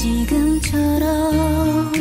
지금처럼.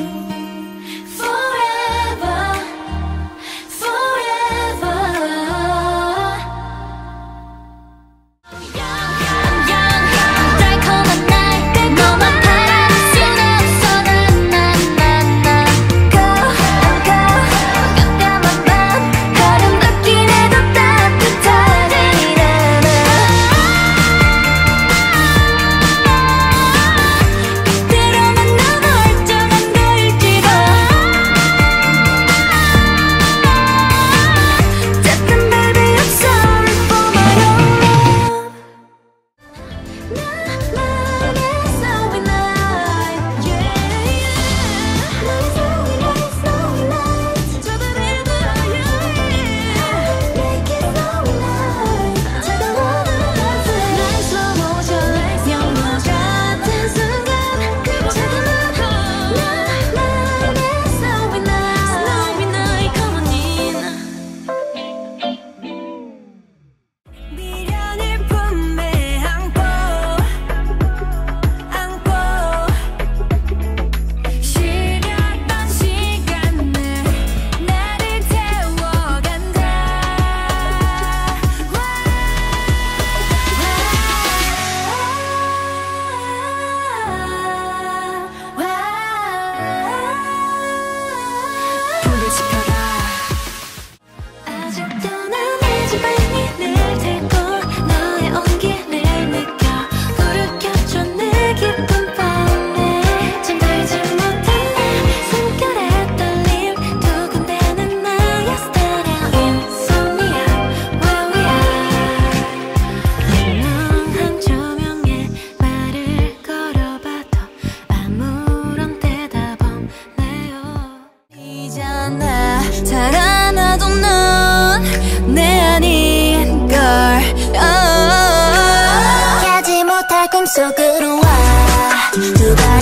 꿈속으로 와.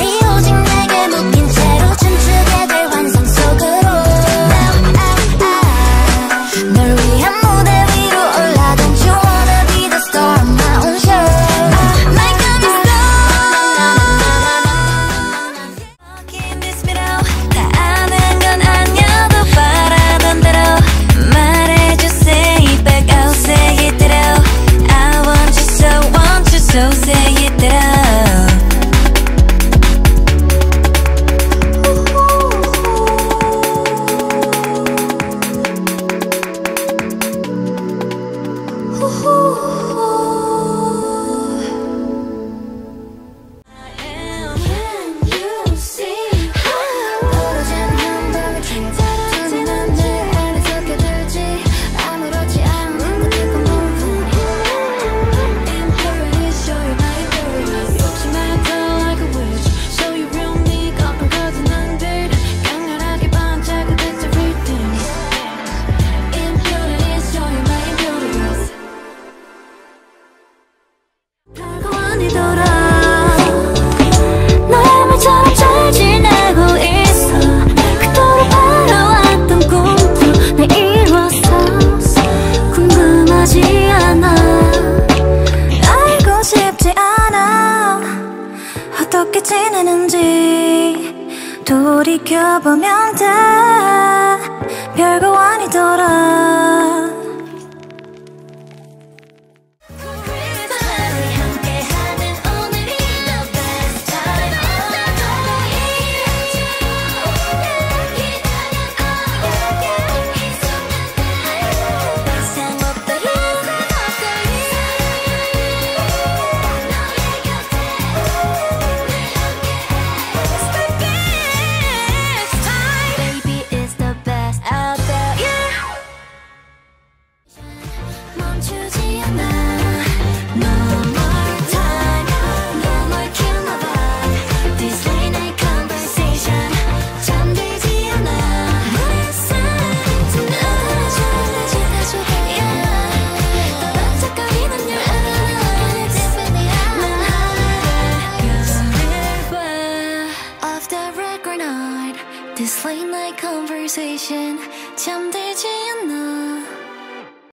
너의 잘 지내고 있어. 그토록 바라왔던 꿈도 내 이뤘어. 궁금하지 않아. 알고 싶지 않아. 어떻게 지내는지 돌이켜보면 다 별거 아니더라. my conversation 잠들지 않아